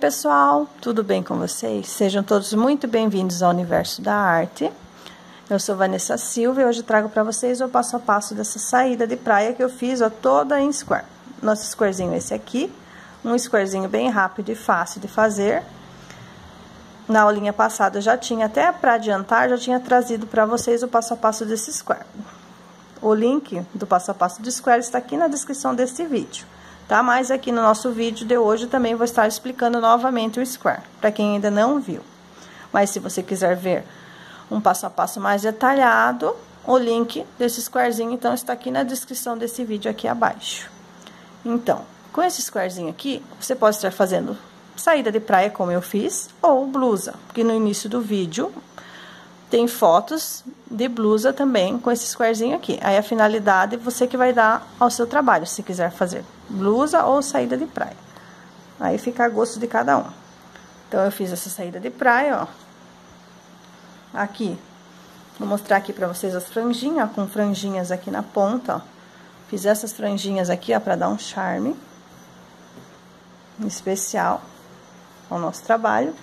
Pessoal, tudo bem com vocês? Sejam todos muito bem-vindos ao Universo da Arte. Eu sou Vanessa Silva e hoje trago para vocês o passo a passo dessa saída de praia que eu fiz ó, toda em square. Nosso squarezinho esse aqui, um squarezinho bem rápido e fácil de fazer. Na aulinha passada já tinha, até para adiantar, já tinha trazido para vocês o passo a passo desse square. O link do passo a passo do square está aqui na descrição desse vídeo tá? Mas aqui no nosso vídeo de hoje também vou estar explicando novamente o square, para quem ainda não viu. Mas se você quiser ver um passo a passo mais detalhado, o link desse squarezinho, então, está aqui na descrição desse vídeo aqui abaixo. Então, com esse squarezinho aqui, você pode estar fazendo saída de praia, como eu fiz, ou blusa, porque no início do vídeo tem fotos de blusa também com esse squarezinho aqui. Aí a finalidade você que vai dar ao seu trabalho, se quiser fazer blusa ou saída de praia. Aí fica a gosto de cada um. Então eu fiz essa saída de praia, ó. Aqui. Vou mostrar aqui pra vocês as franjinhas, ó, com franjinhas aqui na ponta, ó. Fiz essas franjinhas aqui, ó, pra dar um charme especial ao nosso trabalho.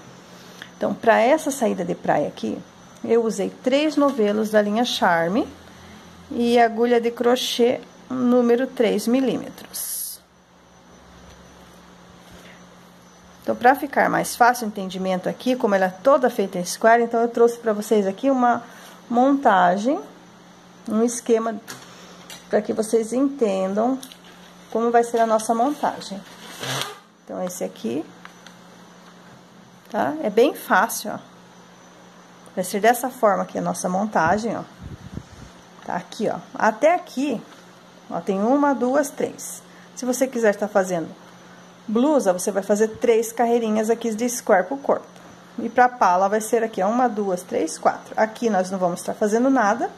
Então, pra essa saída de praia aqui, eu usei três novelos da linha Charme e agulha de crochê número 3 milímetros. Então, para ficar mais fácil o entendimento aqui, como ela é toda feita em square, então eu trouxe para vocês aqui uma montagem, um esquema para que vocês entendam como vai ser a nossa montagem. Então, esse aqui, tá? É bem fácil, ó. Vai ser dessa forma aqui a nossa montagem, ó. Tá aqui, ó. Até aqui, ó, tem uma, duas, três. Se você quiser estar fazendo blusa, você vai fazer três carreirinhas aqui de square pro corpo. E pra pala vai ser aqui, ó, uma, duas, três, quatro. Aqui nós não vamos estar fazendo nada,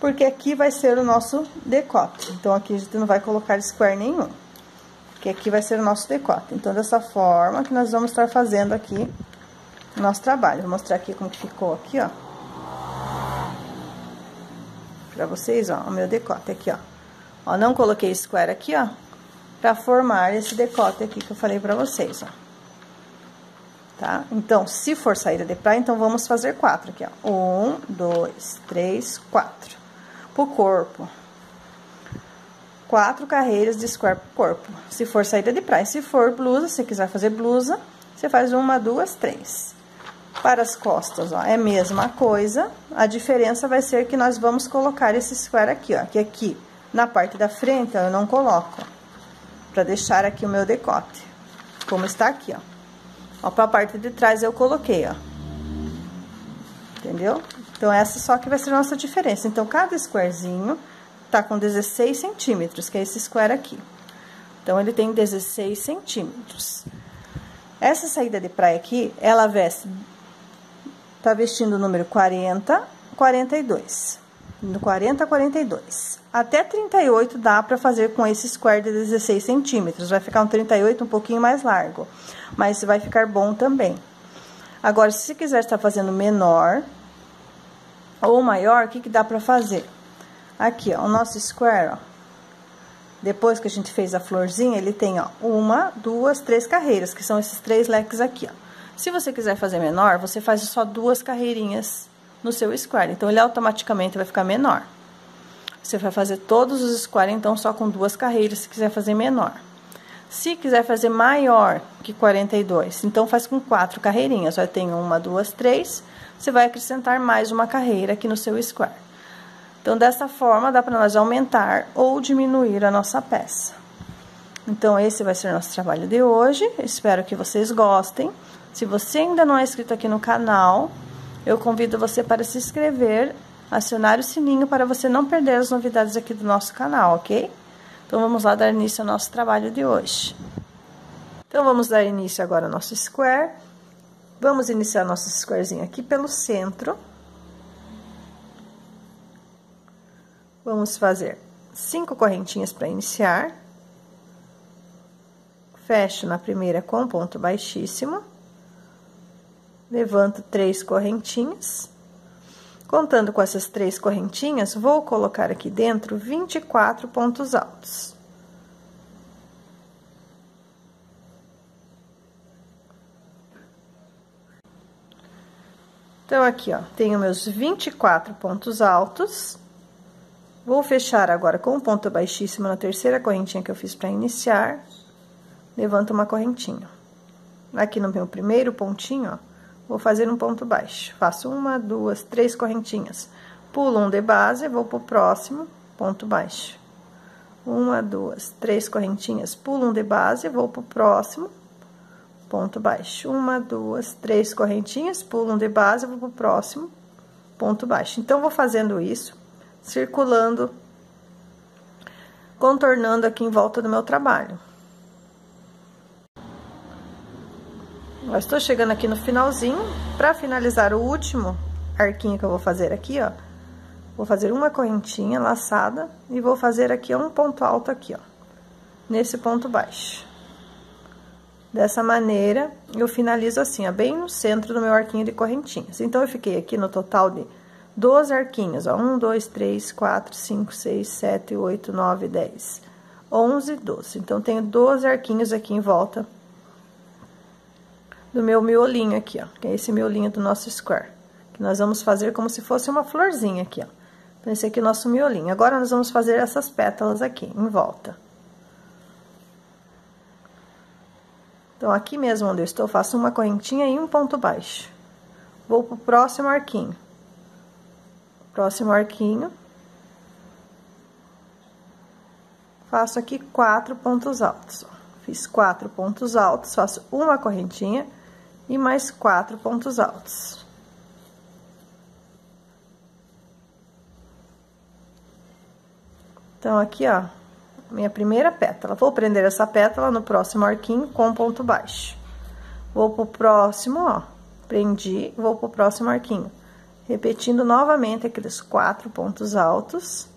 porque aqui vai ser o nosso decote. Então, aqui a gente não vai colocar square nenhum. Porque aqui vai ser o nosso decote. Então, dessa forma que nós vamos estar fazendo aqui nosso trabalho. Vou mostrar aqui como que ficou aqui, ó. Pra vocês, ó, o meu decote aqui, ó. Ó, não coloquei square aqui, ó, pra formar esse decote aqui que eu falei pra vocês, ó. Tá? Então, se for saída de praia, então vamos fazer quatro aqui, ó. Um, dois, três, quatro. Pro corpo. Quatro carreiras de square pro corpo. Se for saída de praia. Se for blusa, se quiser fazer blusa, você faz uma, duas, três. Para as costas, ó, é a mesma coisa, a diferença vai ser que nós vamos colocar esse square aqui, ó, que aqui, na parte da frente, ó, eu não coloco, para deixar aqui o meu decote, como está aqui, ó. Ó, para a parte de trás eu coloquei, ó. Entendeu? Então, essa só que vai ser a nossa diferença. Então, cada squarezinho tá com 16 centímetros, que é esse square aqui. Então, ele tem 16 centímetros. Essa saída de praia aqui, ela veste tá vestindo o número 40, 42. No 40, 42. Até 38 dá para fazer com esse square de 16 centímetros. Vai ficar um 38 um pouquinho mais largo. Mas vai ficar bom também. Agora, se quiser estar fazendo menor ou maior, o que, que dá para fazer? Aqui, ó, o nosso square, ó. Depois que a gente fez a florzinha, ele tem, ó, uma, duas, três carreiras, que são esses três leques aqui, ó. Se você quiser fazer menor, você faz só duas carreirinhas no seu square. Então, ele automaticamente vai ficar menor. Você vai fazer todos os square, então, só com duas carreiras, se quiser fazer menor. Se quiser fazer maior que 42, então faz com quatro carreirinhas. Vai ter uma, duas, três. Você vai acrescentar mais uma carreira aqui no seu square. Então, dessa forma, dá para nós aumentar ou diminuir a nossa peça. Então, esse vai ser o nosso trabalho de hoje. Espero que vocês gostem. Se você ainda não é inscrito aqui no canal, eu convido você para se inscrever, acionar o sininho para você não perder as novidades aqui do nosso canal, ok? Então, vamos lá dar início ao nosso trabalho de hoje. Então, vamos dar início agora ao nosso square. Vamos iniciar nosso squarezinho aqui pelo centro. Vamos fazer cinco correntinhas para iniciar. Fecho na primeira com ponto baixíssimo levanto três correntinhas. Contando com essas três correntinhas, vou colocar aqui dentro 24 pontos altos. Então, aqui, ó, tenho meus 24 pontos altos. Vou fechar agora com um ponto baixíssimo na terceira correntinha que eu fiz para iniciar. Levanto uma correntinha. Aqui no meu primeiro pontinho, ó, vou fazer um ponto baixo. Faço uma, duas, três correntinhas. Pulo um de base, vou pro próximo ponto baixo. Uma, duas, três correntinhas, pulo um de base, vou pro próximo ponto baixo. Uma, duas, três correntinhas, pulo um de base, vou pro próximo ponto baixo. Então, vou fazendo isso, circulando, contornando aqui em volta do meu trabalho. Eu estou chegando aqui no finalzinho, para finalizar o último arquinho que eu vou fazer aqui, ó, vou fazer uma correntinha laçada e vou fazer aqui um ponto alto aqui, ó, nesse ponto baixo. Dessa maneira, eu finalizo assim, ó, bem no centro do meu arquinho de correntinhas. Então, eu fiquei aqui no total de 12 arquinhos, ó, 1, 2, 3, 4, 5, 6, 7, 8, 9, 10, 11, 12. Então, tenho 12 arquinhos aqui em volta do meu miolinho aqui, ó, que é esse miolinho do nosso square. Que nós vamos fazer como se fosse uma florzinha aqui, ó. Então, esse aqui é o nosso miolinho. Agora, nós vamos fazer essas pétalas aqui, em volta. Então, aqui mesmo onde eu estou, faço uma correntinha e um ponto baixo. Vou pro próximo arquinho. Próximo arquinho. Faço aqui quatro pontos altos, ó. Fiz quatro pontos altos, faço uma correntinha e mais quatro pontos altos. Então, aqui, ó, minha primeira pétala. Vou prender essa pétala no próximo arquinho com ponto baixo. Vou pro próximo, ó, prendi, vou pro próximo arquinho. Repetindo novamente aqueles quatro pontos altos.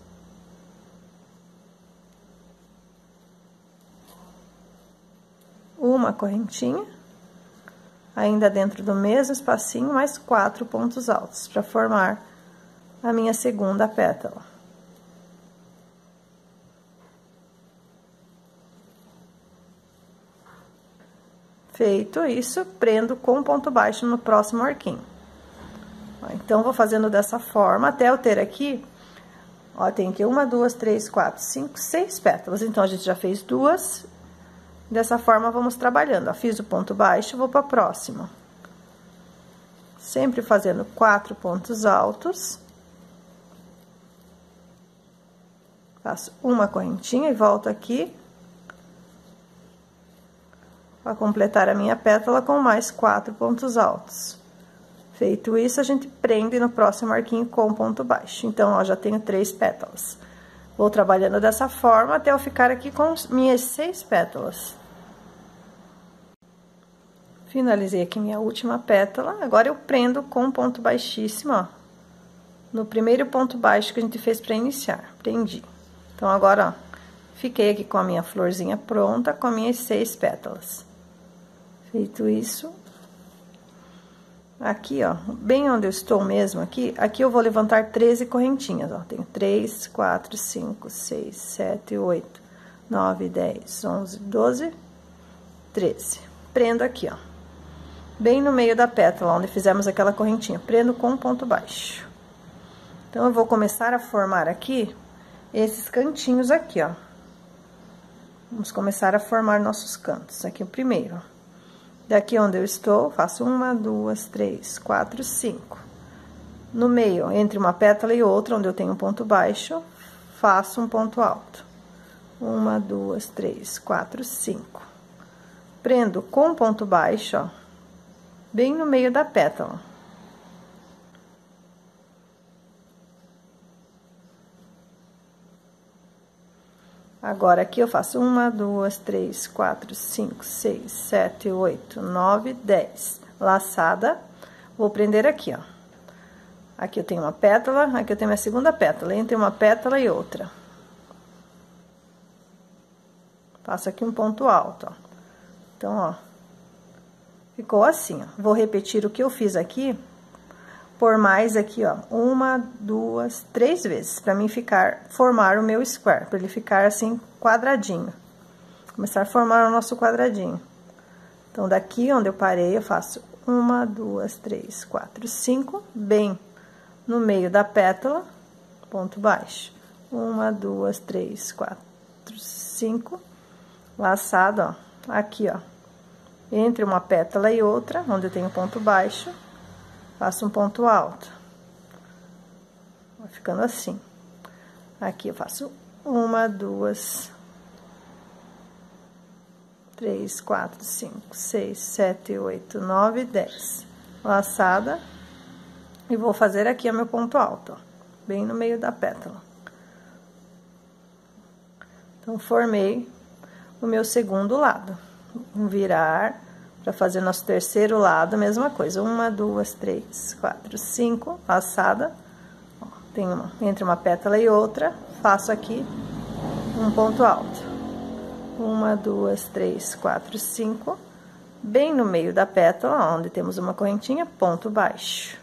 Uma correntinha ainda dentro do mesmo espacinho, mais quatro pontos altos, para formar a minha segunda pétala. Feito isso, prendo com ponto baixo no próximo arquinho. Então, vou fazendo dessa forma, até eu ter aqui, ó, tem aqui uma, duas, três, quatro, cinco, seis pétalas. Então, a gente já fez duas, Dessa forma, vamos trabalhando. Ó, fiz o ponto baixo, vou para próximo. Sempre fazendo quatro pontos altos. Faço uma correntinha e volto aqui. Para completar a minha pétala com mais quatro pontos altos. Feito isso, a gente prende no próximo arquinho com ponto baixo. Então, ó, já tenho três pétalas. Vou trabalhando dessa forma até eu ficar aqui com minhas seis pétalas. Finalizei aqui minha última pétala, agora eu prendo com ponto baixíssimo, ó, no primeiro ponto baixo que a gente fez para iniciar, prendi. Então, agora, ó, fiquei aqui com a minha florzinha pronta, com as minhas seis pétalas. Feito isso, aqui, ó, bem onde eu estou mesmo aqui, aqui eu vou levantar 13 correntinhas, ó, tenho 3, 4, 5, 6, 7, 8, 9, 10, 11, 12, 13. Prendo aqui, ó bem no meio da pétala, onde fizemos aquela correntinha. Prendo com um ponto baixo. Então, eu vou começar a formar aqui esses cantinhos aqui, ó. Vamos começar a formar nossos cantos. Aqui o primeiro. Daqui onde eu estou, faço uma, duas, três, quatro, cinco. No meio, entre uma pétala e outra, onde eu tenho um ponto baixo, faço um ponto alto. Uma, duas, três, quatro, cinco. Prendo com ponto baixo, ó bem no meio da pétala. Agora, aqui eu faço uma, duas, três, quatro, cinco, seis, sete, oito, nove, dez. Laçada, vou prender aqui, ó. Aqui eu tenho uma pétala, aqui eu tenho minha segunda pétala, entre uma pétala e outra. Faço aqui um ponto alto, ó. Então, ó, Ficou assim, ó. Vou repetir o que eu fiz aqui por mais aqui, ó, uma, duas, três vezes, para mim ficar, formar o meu square, para ele ficar assim, quadradinho. Começar a formar o nosso quadradinho. Então, daqui onde eu parei, eu faço uma, duas, três, quatro, cinco, bem no meio da pétala, ponto baixo. Uma, duas, três, quatro, cinco, laçado, ó, aqui, ó, entre uma pétala e outra, onde eu tenho ponto baixo, faço um ponto alto. Vai ficando assim. Aqui eu faço uma, duas, três, quatro, cinco, seis, sete, oito, nove, dez. Laçada. E vou fazer aqui o meu ponto alto, ó, bem no meio da pétala. Então, formei o meu segundo lado. Vamos virar para fazer nosso terceiro lado, mesma coisa. Uma, duas, três, quatro, cinco, laçada. Ó, tem uma, entre uma pétala e outra, faço aqui um ponto alto. Uma, duas, três, quatro, cinco. Bem no meio da pétala, onde temos uma correntinha, ponto baixo.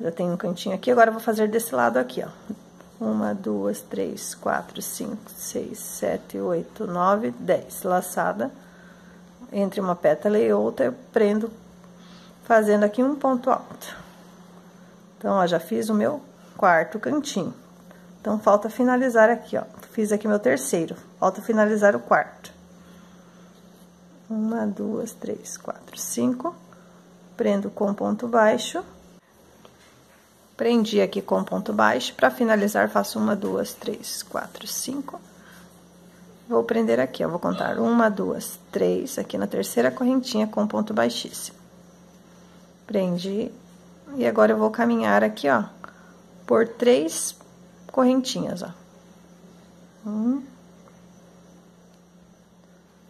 Já tem um cantinho aqui, agora vou fazer desse lado aqui, ó. Uma, duas, três, quatro, cinco, seis, sete, oito, nove, dez. Laçada entre uma pétala e outra, eu prendo fazendo aqui um ponto alto. Então, ó, já fiz o meu quarto cantinho. Então, falta finalizar aqui, ó. Fiz aqui meu terceiro, falta finalizar o quarto. Uma, duas, três, quatro, cinco. Prendo com ponto baixo. Prendi aqui com ponto baixo. Para finalizar, faço uma, duas, três, quatro, cinco. Vou prender aqui, ó. Vou contar uma, duas, três, aqui na terceira correntinha com ponto baixíssimo. Prendi. E agora eu vou caminhar aqui, ó, por três correntinhas, ó. Um,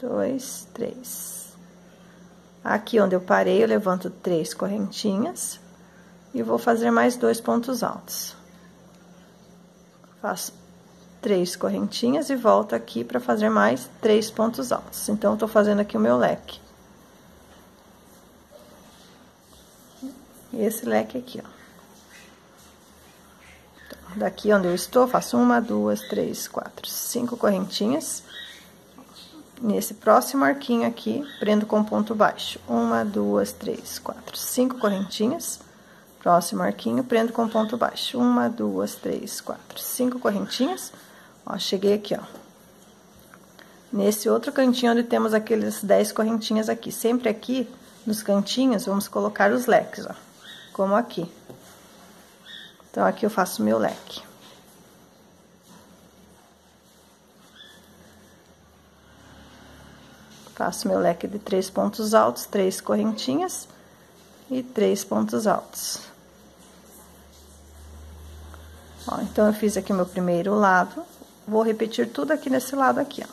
dois, três. Aqui onde eu parei, eu levanto três correntinhas e vou fazer mais dois pontos altos. Faço três correntinhas e volto aqui para fazer mais três pontos altos. Então, eu tô fazendo aqui o meu leque. Esse leque aqui, ó. Então, daqui onde eu estou, faço uma, duas, três, quatro, cinco correntinhas. Nesse próximo arquinho aqui, prendo com ponto baixo. Uma, duas, três, quatro, cinco correntinhas. Próximo arquinho, prendo com ponto baixo. Uma, duas, três, quatro, cinco correntinhas. Ó, cheguei aqui, ó. Nesse outro cantinho onde temos aqueles 10 correntinhas aqui. Sempre aqui, nos cantinhos, vamos colocar os leques, ó. Como aqui. Então, aqui eu faço meu leque. Faço meu leque de três pontos altos, três correntinhas e três pontos altos. Então, eu fiz aqui meu primeiro lado, Vou repetir tudo aqui nesse lado aqui, ó.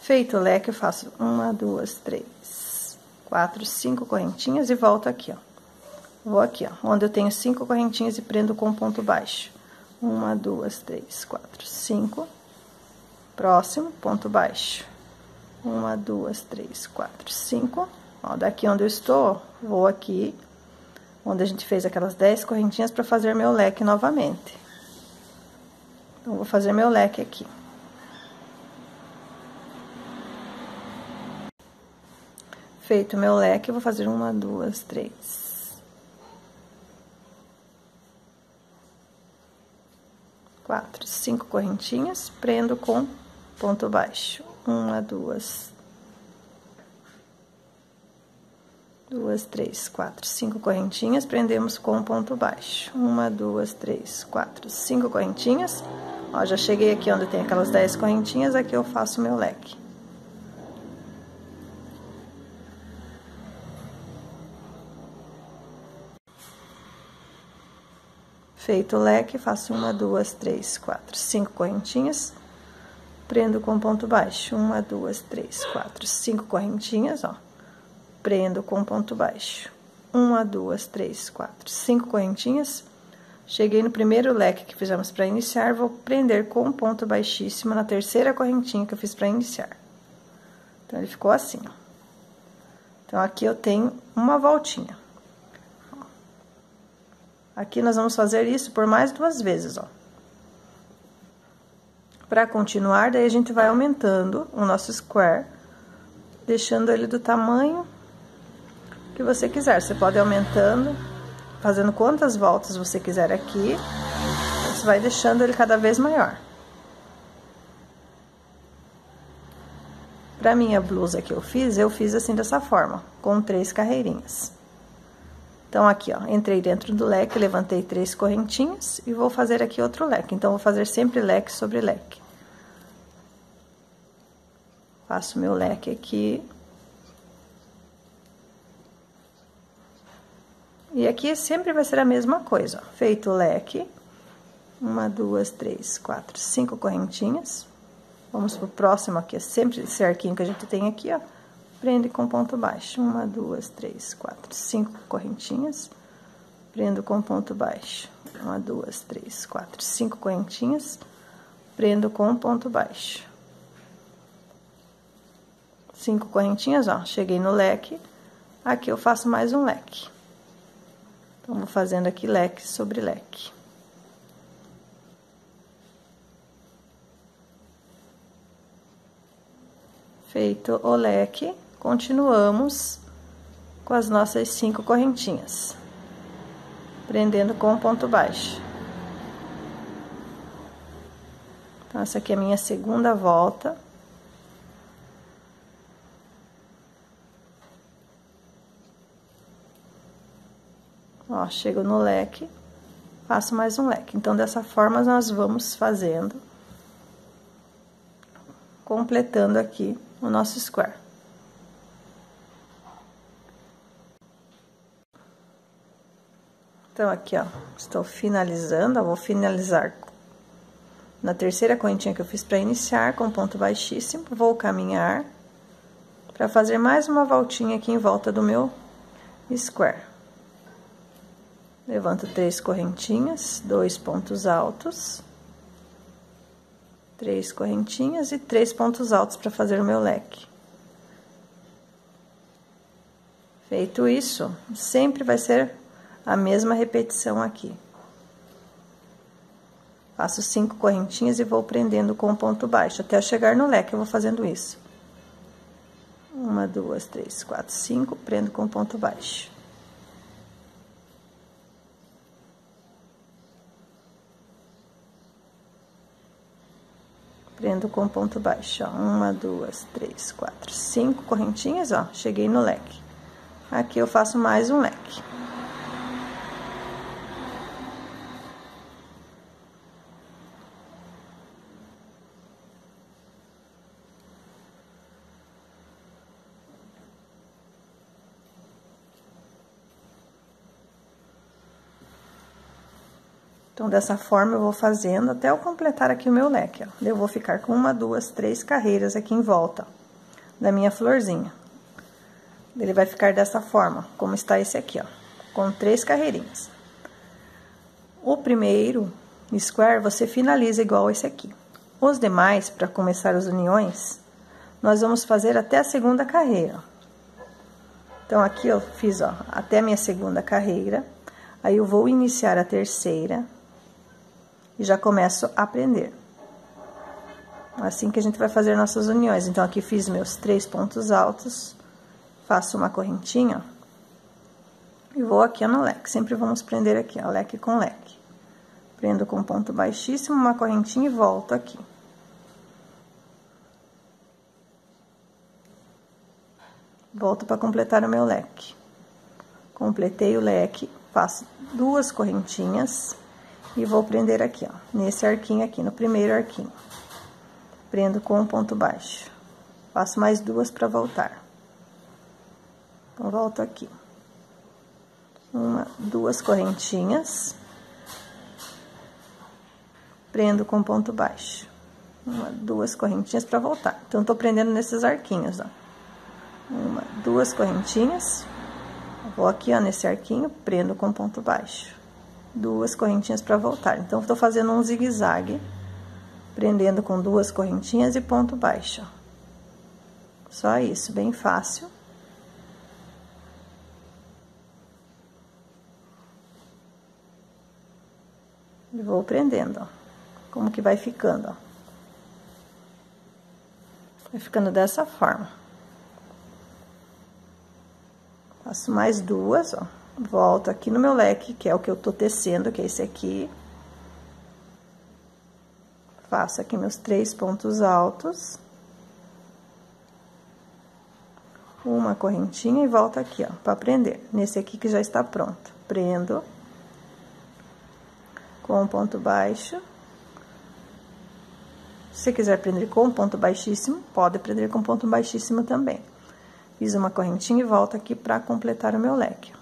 Feito o leque, eu faço uma, duas, três, quatro, cinco correntinhas e volto aqui, ó. Vou aqui, ó, onde eu tenho cinco correntinhas e prendo com ponto baixo. Uma, duas, três, quatro, cinco. Próximo, ponto baixo. Uma, duas, três, quatro, cinco. Ó, daqui onde eu estou, vou aqui, onde a gente fez aquelas dez correntinhas para fazer meu leque novamente. Então, vou fazer meu leque aqui. Feito meu leque, eu vou fazer uma, duas, três. Quatro, cinco correntinhas, prendo com ponto baixo. Uma, duas, duas, três, quatro, cinco correntinhas, prendemos com ponto baixo. Uma, duas, três, quatro, cinco correntinhas. Ó, já cheguei aqui onde tem aquelas 10 correntinhas, aqui eu faço meu leque. Feito o leque, faço uma, duas, três, quatro, cinco correntinhas. Prendo com ponto baixo. Uma, duas, três, quatro, cinco correntinhas, ó. Prendo com ponto baixo. Uma, duas, três, quatro, cinco correntinhas Cheguei no primeiro leque que fizemos para iniciar, vou prender com um ponto baixíssimo na terceira correntinha que eu fiz para iniciar. Então, ele ficou assim, ó. Então, aqui eu tenho uma voltinha. Aqui nós vamos fazer isso por mais duas vezes, ó. Para continuar, daí a gente vai aumentando o nosso square, deixando ele do tamanho que você quiser. Você pode ir aumentando, fazendo quantas voltas você quiser aqui. Você vai deixando ele cada vez maior. Pra minha blusa que eu fiz, eu fiz assim dessa forma, com três carreirinhas. Então, aqui, ó, entrei dentro do leque, levantei três correntinhas e vou fazer aqui outro leque. Então, vou fazer sempre leque sobre leque. Faço meu leque aqui. E aqui sempre vai ser a mesma coisa, ó. Feito o leque, uma, duas, três, quatro, cinco correntinhas. Vamos pro próximo aqui, é sempre esse arquinho que a gente tem aqui, ó. Prende com ponto baixo. Uma, duas, três, quatro, cinco correntinhas. Prendo com ponto baixo. Uma, duas, três, quatro, cinco correntinhas. Prendo com ponto baixo. Cinco correntinhas, ó. Cheguei no leque. Aqui eu faço mais um leque. Então, vou fazendo aqui leque sobre leque. Feito o leque, continuamos com as nossas cinco correntinhas, prendendo com ponto baixo. Então, essa aqui é a minha segunda volta. Chego no leque, faço mais um leque. Então, dessa forma, nós vamos fazendo, completando aqui o nosso square. Então, aqui, ó, estou finalizando, eu vou finalizar na terceira correntinha que eu fiz para iniciar, com ponto baixíssimo, vou caminhar para fazer mais uma voltinha aqui em volta do meu square. Levanto três correntinhas, dois pontos altos três correntinhas e três pontos altos para fazer o meu leque. Feito isso, sempre vai ser a mesma repetição aqui. Faço cinco correntinhas e vou prendendo com ponto baixo, até chegar no leque eu vou fazendo isso. Uma, duas, três, quatro, cinco, prendo com ponto baixo. Prendo com ponto baixo, ó. Uma, duas, três, quatro, cinco correntinhas, ó. Cheguei no leque. Aqui eu faço mais um leque. Então, dessa forma, eu vou fazendo até eu completar aqui o meu leque, ó. Eu vou ficar com uma, duas, três carreiras aqui em volta da minha florzinha. Ele vai ficar dessa forma, como está esse aqui, ó, com três carreirinhas. O primeiro square, você finaliza igual esse aqui. Os demais, para começar as uniões, nós vamos fazer até a segunda carreira. Então, aqui eu fiz, ó, até a minha segunda carreira. Aí, eu vou iniciar a terceira e já começo a aprender. Assim que a gente vai fazer nossas uniões. Então, aqui fiz meus três pontos altos, faço uma correntinha, e vou aqui no leque. Sempre vamos prender aqui, ó, leque com leque. Prendo com ponto baixíssimo, uma correntinha e volto aqui. Volto para completar o meu leque. Completei o leque, faço duas correntinhas e vou prender aqui, ó, nesse arquinho aqui, no primeiro arquinho. Prendo com um ponto baixo. Faço mais duas para voltar. Então, volto aqui. Uma, duas correntinhas. Prendo com ponto baixo. Uma, duas correntinhas para voltar. Então, tô prendendo nesses arquinhos, ó. Uma, duas correntinhas. Vou aqui, ó, nesse arquinho, prendo com ponto baixo duas correntinhas para voltar. Então, estou fazendo um zigue-zague, prendendo com duas correntinhas e ponto baixo. Só isso, bem fácil. E vou prendendo, ó. Como que vai ficando, ó. Vai ficando dessa forma. Faço mais duas, ó. Volto aqui no meu leque, que é o que eu tô tecendo, que é esse aqui. Faço aqui meus três pontos altos. Uma correntinha e volto aqui, ó, pra prender. Nesse aqui que já está pronto. Prendo. Com um ponto baixo. Se quiser prender com ponto baixíssimo, pode prender com ponto baixíssimo também. Fiz uma correntinha e volto aqui para completar o meu leque.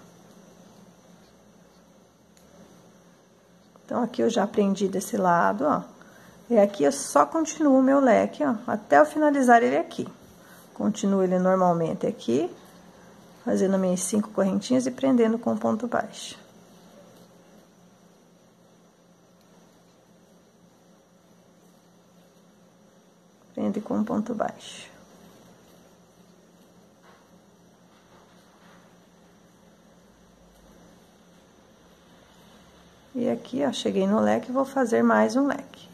Então, aqui eu já prendi desse lado, ó. E aqui eu só continuo o meu leque, ó, até eu finalizar ele aqui. Continuo ele normalmente aqui, fazendo minhas cinco correntinhas e prendendo com ponto baixo. Prende com ponto baixo. E aqui, ó, cheguei no leque, vou fazer mais um leque.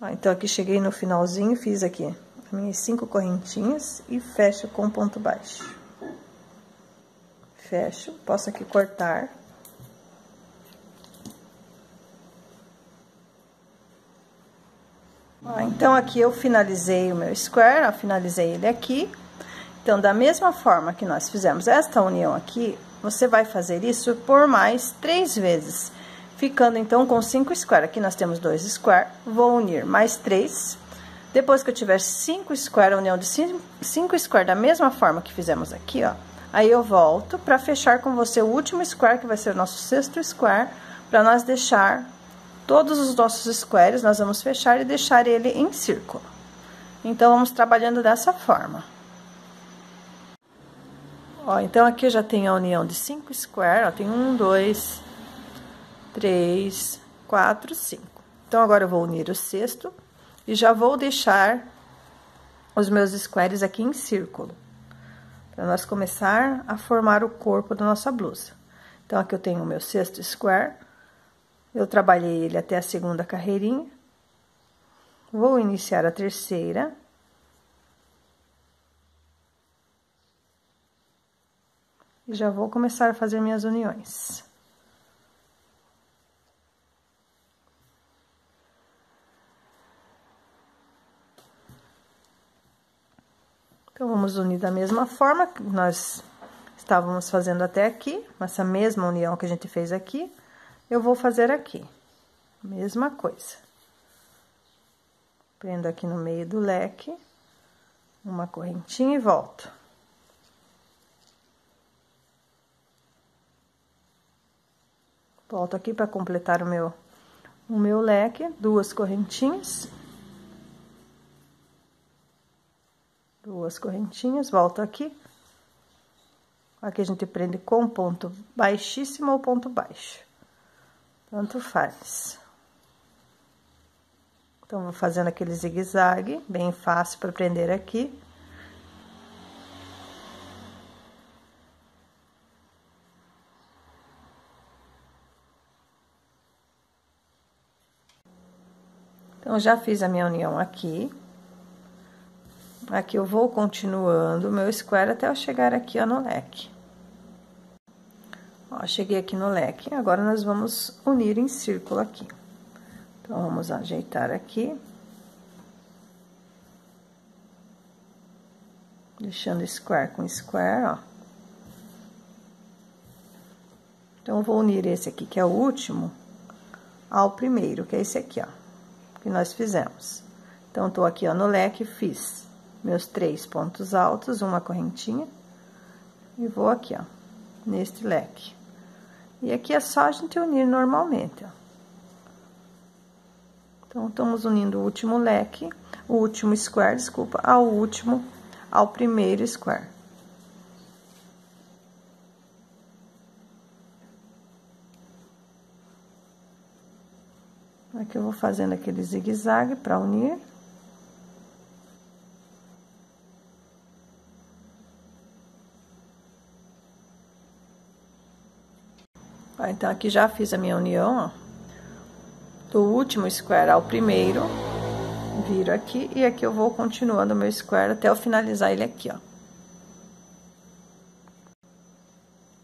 Ó, então, aqui cheguei no finalzinho, fiz aqui minhas cinco correntinhas e fecho com ponto baixo. Fecho, posso aqui cortar. Então, aqui eu finalizei o meu square, finalizei ele aqui. Então, da mesma forma que nós fizemos esta união aqui, você vai fazer isso por mais três vezes, ficando então com cinco square. Aqui nós temos dois square, vou unir mais três. Depois que eu tiver cinco square, a união de cinco, cinco square da mesma forma que fizemos aqui, ó. Aí eu volto para fechar com você o último square, que vai ser o nosso sexto square, para nós deixar Todos os nossos squares nós vamos fechar e deixar ele em círculo. Então, vamos trabalhando dessa forma. Ó, então, aqui eu já tenho a união de cinco squares, ó, tem um, dois, três, quatro, cinco. Então, agora eu vou unir o sexto e já vou deixar os meus squares aqui em círculo. Para nós começar a formar o corpo da nossa blusa. Então, aqui eu tenho o meu sexto square, eu trabalhei ele até a segunda carreirinha. Vou iniciar a terceira. E já vou começar a fazer minhas uniões. Então, vamos unir da mesma forma que nós estávamos fazendo até aqui, essa mesma união que a gente fez aqui eu vou fazer aqui. Mesma coisa. Prendo aqui no meio do leque, uma correntinha e volto. Volto aqui para completar o meu, o meu leque, duas correntinhas. Duas correntinhas, volto aqui. Aqui a gente prende com ponto baixíssimo ou ponto baixo. Tanto faz. Então, vou fazendo aquele zigue-zague, bem fácil para prender aqui. Então, já fiz a minha união aqui. Aqui eu vou continuando o meu square até eu chegar aqui, ó, no leque. Ó, cheguei aqui no leque, agora nós vamos unir em círculo aqui. Então, vamos ajeitar aqui. Deixando square com square, ó. Então, vou unir esse aqui, que é o último, ao primeiro, que é esse aqui, ó, que nós fizemos. Então, tô aqui, ó, no leque, fiz meus três pontos altos, uma correntinha, e vou aqui, ó, neste leque. E aqui é só a gente unir normalmente, ó. Então, estamos unindo o último leque, o último square, desculpa, ao último, ao primeiro square. Aqui eu vou fazendo aquele zigue-zague para unir. Então, aqui já fiz a minha união, ó. do último square ao primeiro, viro aqui, e aqui eu vou continuando o meu square até eu finalizar ele aqui, ó.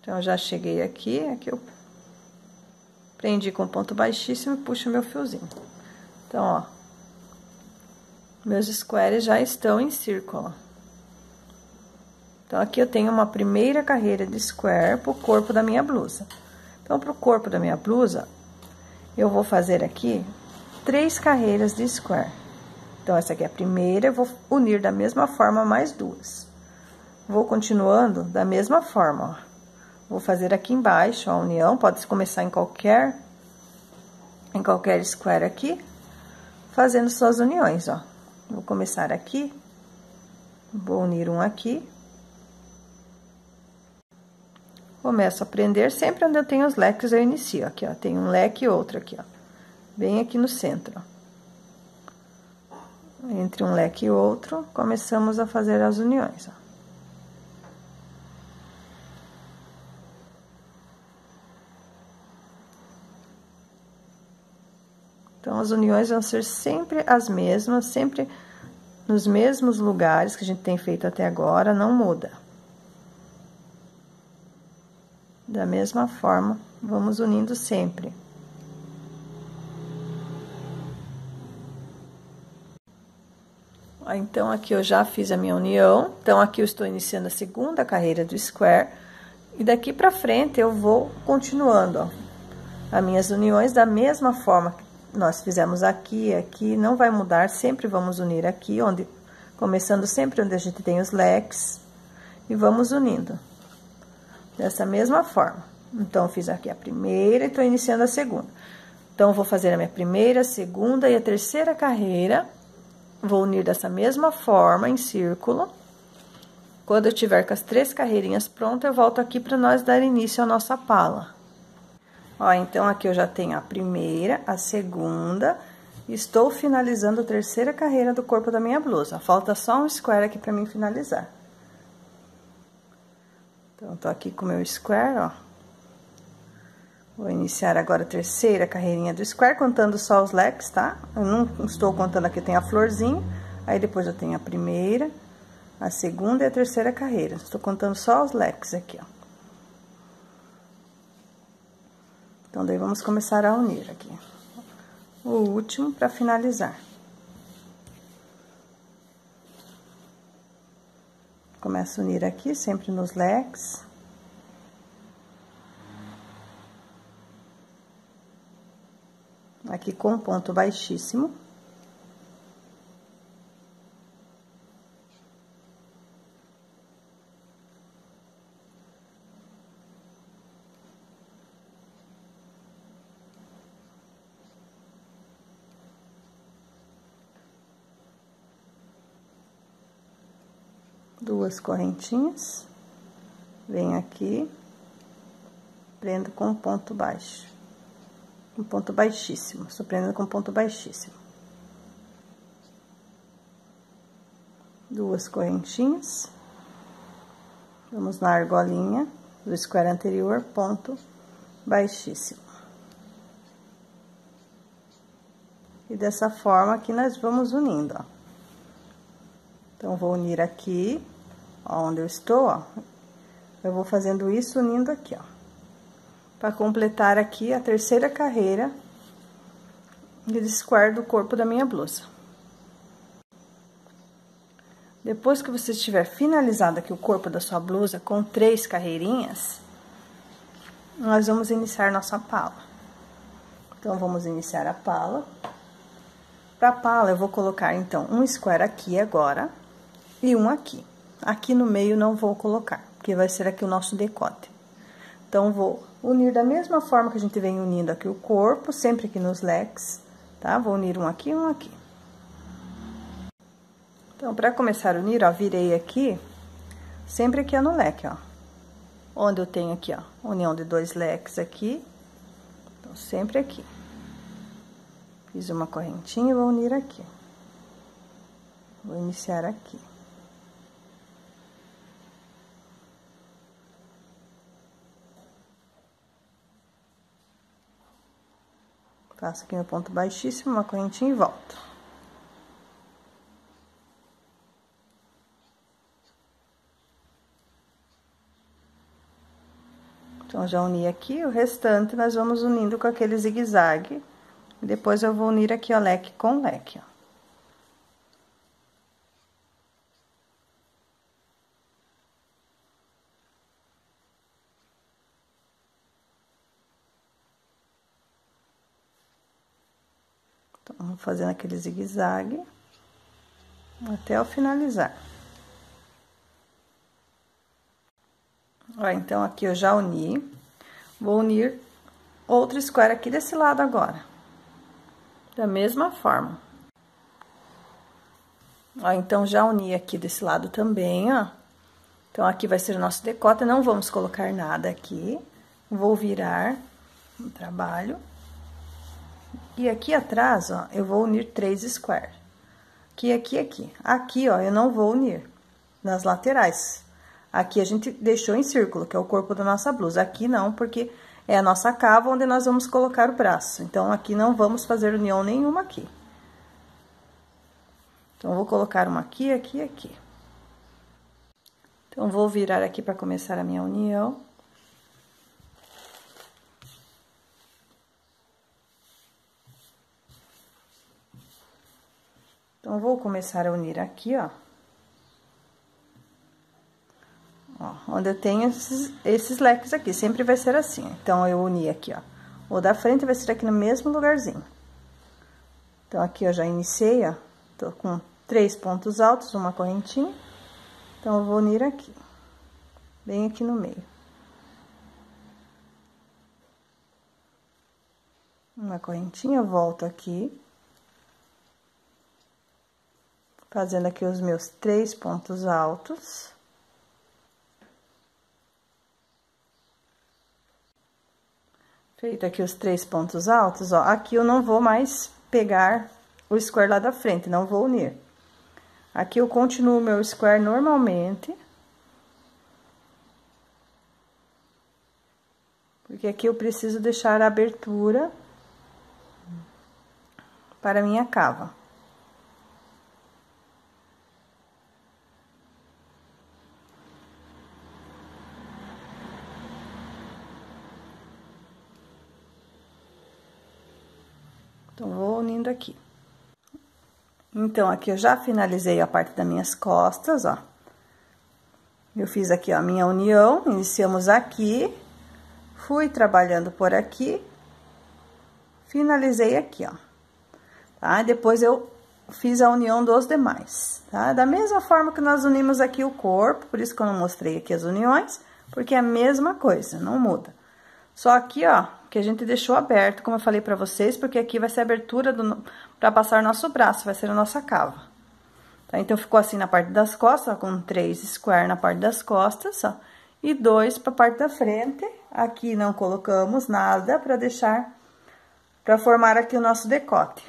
Então, eu já cheguei aqui, aqui eu prendi com ponto baixíssimo e puxo meu fiozinho. Então, ó, meus squares já estão em círculo. Então, aqui eu tenho uma primeira carreira de square pro corpo da minha blusa. Então, pro corpo da minha blusa, eu vou fazer aqui três carreiras de square. Então, essa aqui é a primeira, eu vou unir da mesma forma mais duas. Vou continuando da mesma forma, ó. Vou fazer aqui embaixo a união, pode começar em qualquer, em qualquer square aqui, fazendo suas uniões, ó. Vou começar aqui, vou unir um aqui. Começo a prender, sempre onde eu tenho os leques eu inicio, aqui, ó, tem um leque e outro aqui, ó, bem aqui no centro, ó. Entre um leque e outro, começamos a fazer as uniões, ó. Então, as uniões vão ser sempre as mesmas, sempre nos mesmos lugares que a gente tem feito até agora, não muda. Da mesma forma, vamos unindo sempre. Então, aqui eu já fiz a minha união. Então, aqui eu estou iniciando a segunda carreira do square. E daqui pra frente, eu vou continuando, ó, as minhas uniões da mesma forma nós fizemos aqui, aqui, não vai mudar, sempre vamos unir aqui, onde, começando sempre onde a gente tem os leques, e vamos unindo, dessa mesma forma. Então, fiz aqui a primeira e tô iniciando a segunda. Então, vou fazer a minha primeira, segunda e a terceira carreira, vou unir dessa mesma forma, em círculo. Quando eu tiver com as três carreirinhas prontas, eu volto aqui para nós dar início à nossa pala. Ó, então, aqui eu já tenho a primeira, a segunda, estou finalizando a terceira carreira do corpo da minha blusa. Falta só um square aqui pra mim finalizar. Então, tô aqui com o meu square, ó. Vou iniciar agora a terceira carreirinha do square, contando só os leques, tá? Eu não estou contando aqui, tem a florzinha, aí depois eu tenho a primeira, a segunda e a terceira carreira. Estou contando só os leques aqui, ó. Então, daí vamos começar a unir aqui. O último para finalizar. Começo a unir aqui, sempre nos leques. Aqui com ponto baixíssimo. Duas correntinhas, venho aqui, prendo com ponto baixo, um ponto baixíssimo, estou prendendo com ponto baixíssimo. Duas correntinhas, vamos na argolinha do square anterior, ponto baixíssimo. E dessa forma aqui nós vamos unindo, ó. Então, vou unir aqui, onde eu estou, ó, eu vou fazendo isso unindo aqui, ó. Para completar aqui a terceira carreira de square do corpo da minha blusa. Depois que você tiver finalizado aqui o corpo da sua blusa com três carreirinhas, nós vamos iniciar nossa pala. Então, vamos iniciar a pala. Para pala, eu vou colocar, então, um square aqui agora e um aqui. Aqui no meio não vou colocar, porque vai ser aqui o nosso decote. Então, vou unir da mesma forma que a gente vem unindo aqui o corpo, sempre aqui nos leques, tá? Vou unir um aqui e um aqui. Então, para começar a unir, ó, virei aqui, sempre aqui no leque, ó. Onde eu tenho aqui, ó, união de dois leques aqui, então, sempre aqui. Fiz uma correntinha e vou unir aqui. Vou iniciar aqui. Faço aqui no ponto baixíssimo, uma correntinha e volto. Então, já uni aqui, o restante nós vamos unindo com aquele zigue-zague. Depois eu vou unir aqui o leque com leque, ó. Fazendo aquele zigue-zague até eu finalizar. Ó, então, aqui eu já uni. Vou unir outro square aqui desse lado agora. Da mesma forma. Ó, então, já uni aqui desse lado também, ó. Então, aqui vai ser o nosso decote, não vamos colocar nada aqui. Vou virar o trabalho. E aqui atrás, ó, eu vou unir três squares. Aqui, aqui, aqui. Aqui, ó, eu não vou unir nas laterais. Aqui a gente deixou em círculo, que é o corpo da nossa blusa. Aqui não, porque é a nossa cava onde nós vamos colocar o braço. Então, aqui não vamos fazer união nenhuma aqui. Então, vou colocar uma aqui, aqui aqui. Então, vou virar aqui para começar a minha união. Então, vou começar a unir aqui, ó. Ó, onde eu tenho esses, esses leques aqui, sempre vai ser assim. Então, eu uni aqui, ó. O da frente vai ser aqui no mesmo lugarzinho. Então, aqui eu já iniciei, ó. Tô com três pontos altos, uma correntinha. Então, eu vou unir aqui. Bem aqui no meio. Uma correntinha, volto aqui. Fazendo aqui os meus três pontos altos. Feito aqui os três pontos altos, ó, aqui eu não vou mais pegar o square lá da frente, não vou unir. Aqui eu continuo meu square normalmente. Porque aqui eu preciso deixar a abertura para minha cava. Então, vou unindo aqui. Então, aqui eu já finalizei a parte das minhas costas, ó. Eu fiz aqui, ó, a minha união, iniciamos aqui, fui trabalhando por aqui, finalizei aqui, ó. Tá? Depois eu fiz a união dos demais, tá? Da mesma forma que nós unimos aqui o corpo, por isso que eu não mostrei aqui as uniões, porque é a mesma coisa, não muda. Só aqui, ó, que a gente deixou aberto, como eu falei pra vocês, porque aqui vai ser a abertura do, pra passar nosso braço, vai ser a nossa cava. Tá? Então, ficou assim na parte das costas, ó, com três square na parte das costas, ó, e dois pra parte da frente. Aqui não colocamos nada pra deixar, pra formar aqui o nosso decote.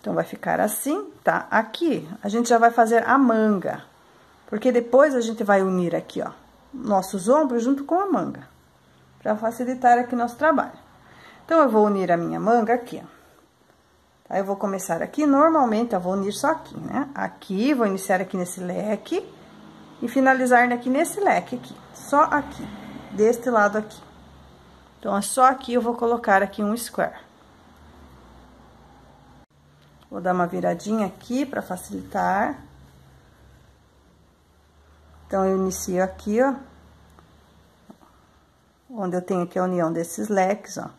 Então, vai ficar assim, tá? Aqui, a gente já vai fazer a manga, porque depois a gente vai unir aqui, ó, nossos ombros junto com a manga para facilitar aqui nosso trabalho. Então, eu vou unir a minha manga aqui, ó. Tá? Eu vou começar aqui, normalmente, eu vou unir só aqui, né? Aqui, vou iniciar aqui nesse leque e finalizar aqui nesse leque aqui, só aqui, deste lado aqui. Então, é só aqui eu vou colocar aqui um square. Vou dar uma viradinha aqui para facilitar. Então, eu inicio aqui, ó onde eu tenho aqui a união desses leques, ó. Tá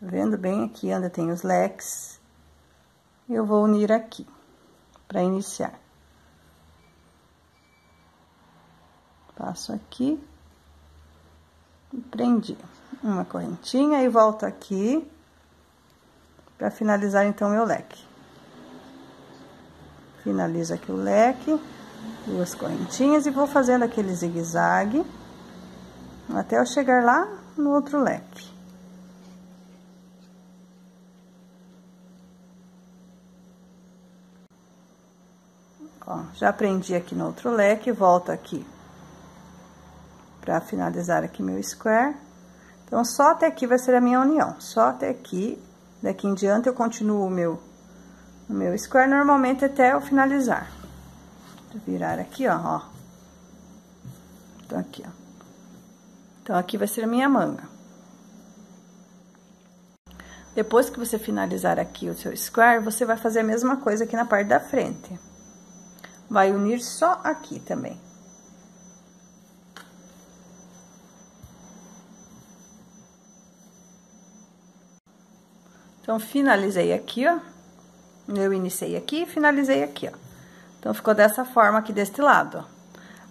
vendo bem aqui onde eu tenho os leques? Eu vou unir aqui, para iniciar. Passo aqui. Prendi uma correntinha e volto aqui para finalizar então meu leque. Finalizo aqui o leque, duas correntinhas e vou fazendo aquele zigue-zague até eu chegar lá no outro leque. Ó, já prendi aqui no outro leque, volto aqui para finalizar aqui meu square. Então, só até aqui vai ser a minha união, só até aqui. Daqui em diante, eu continuo o meu, o meu square normalmente até eu finalizar. Vou virar aqui, ó, ó. Então, aqui, ó. Então, aqui vai ser a minha manga. Depois que você finalizar aqui o seu square, você vai fazer a mesma coisa aqui na parte da frente. Vai unir só aqui também. Então, finalizei aqui, ó. Eu iniciei aqui e finalizei aqui, ó. Então, ficou dessa forma aqui deste lado, ó.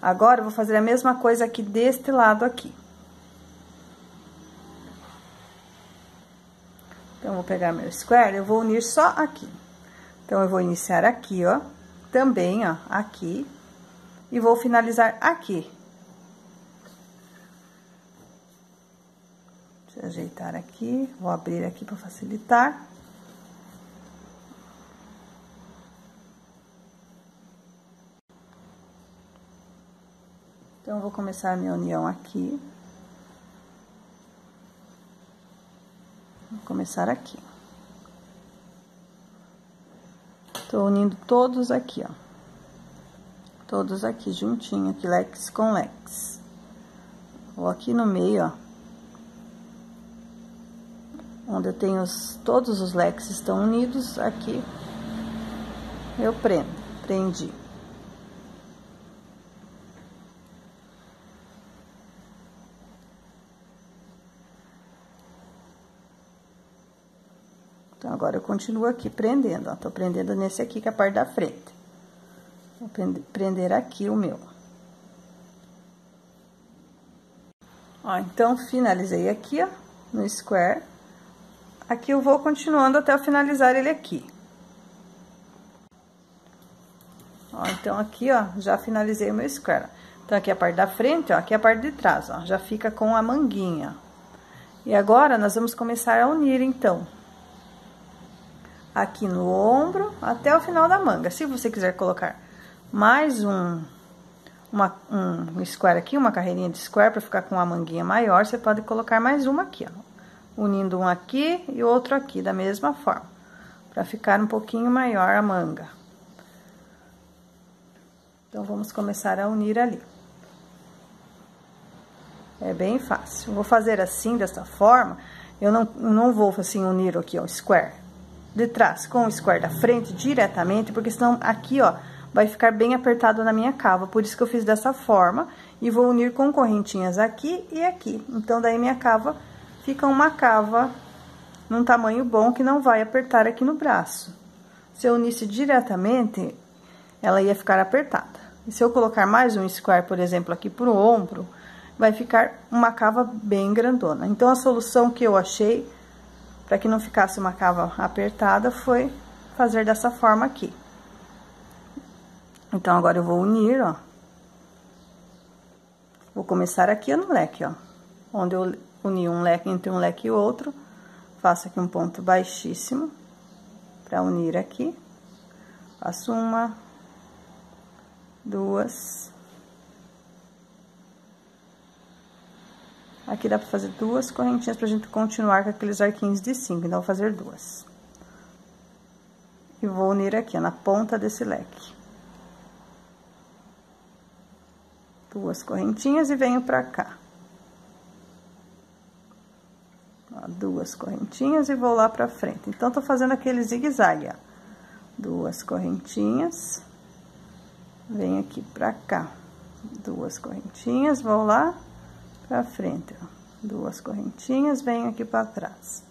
Agora, eu vou fazer a mesma coisa aqui deste lado aqui. Então, vou pegar meu square, eu vou unir só aqui. Então, eu vou iniciar aqui, ó, também, ó, aqui, e vou finalizar aqui. Deixa eu ajeitar aqui, vou abrir aqui para facilitar. Então, vou começar a minha união aqui. Vou começar aqui. Tô unindo todos aqui, ó. Todos aqui juntinho, aqui, lex com lex. Vou aqui no meio, ó onde eu tenho os, todos os leques estão unidos, aqui eu prendo, prendi. Então, agora eu continuo aqui prendendo, ó, tô prendendo nesse aqui que é a parte da frente. Vou prender aqui o meu. Ó, então, finalizei aqui, ó, no square. Aqui eu vou continuando até eu finalizar ele aqui. Ó, então, aqui, ó, já finalizei o meu square. Então, aqui é a parte da frente, ó, aqui é a parte de trás, ó, já fica com a manguinha. E agora, nós vamos começar a unir, então. Aqui no ombro, até o final da manga. Se você quiser colocar mais um, uma, um square aqui, uma carreirinha de square, para ficar com a manguinha maior, você pode colocar mais uma aqui, ó unindo um aqui e outro aqui, da mesma forma, para ficar um pouquinho maior a manga. Então, vamos começar a unir ali. É bem fácil. Vou fazer assim, dessa forma, eu não, não vou, assim, unir aqui, ó, square de trás com o square da frente diretamente, porque senão aqui, ó, vai ficar bem apertado na minha cava. Por isso que eu fiz dessa forma e vou unir com correntinhas aqui e aqui. Então, daí minha cava fica uma cava num tamanho bom que não vai apertar aqui no braço. Se eu unisse diretamente, ela ia ficar apertada. E se eu colocar mais um square, por exemplo, aqui pro ombro, vai ficar uma cava bem grandona. Então, a solução que eu achei, para que não ficasse uma cava apertada, foi fazer dessa forma aqui. Então, agora eu vou unir, ó. Vou começar aqui no leque, ó. Onde eu unir um leque entre um leque e outro, faço aqui um ponto baixíssimo para unir aqui. Faço uma, duas. Aqui dá para fazer duas correntinhas pra gente continuar com aqueles arquinhos de cinco, então vou fazer duas. E vou unir aqui, ó, na ponta desse leque. Duas correntinhas e venho pra cá. Ó, duas correntinhas e vou lá pra frente. Então, tô fazendo aquele zigue-zague, ó. Duas correntinhas, vem aqui pra cá. Duas correntinhas, vou lá pra frente, ó. Duas correntinhas, venho aqui pra trás.